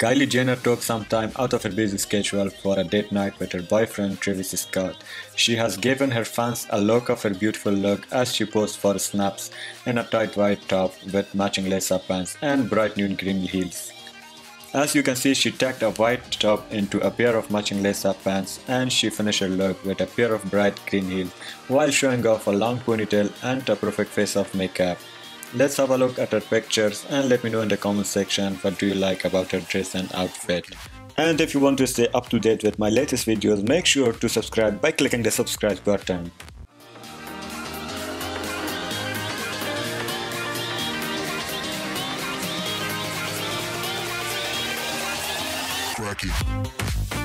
Kylie Jenner took some time out of her busy schedule for a date night with her boyfriend Travis Scott. She has given her fans a look of her beautiful look as she posed for snaps in a tight white top with matching lace-up pants and bright new green heels. As you can see, she tacked a white top into a pair of matching lace-up pants and she finished her look with a pair of bright green heels while showing off a long ponytail and a perfect face of makeup. Let's have a look at her pictures and let me know in the comment section what do you like about her dress and outfit. And if you want to stay up to date with my latest videos, make sure to subscribe by clicking the subscribe button. Cracky.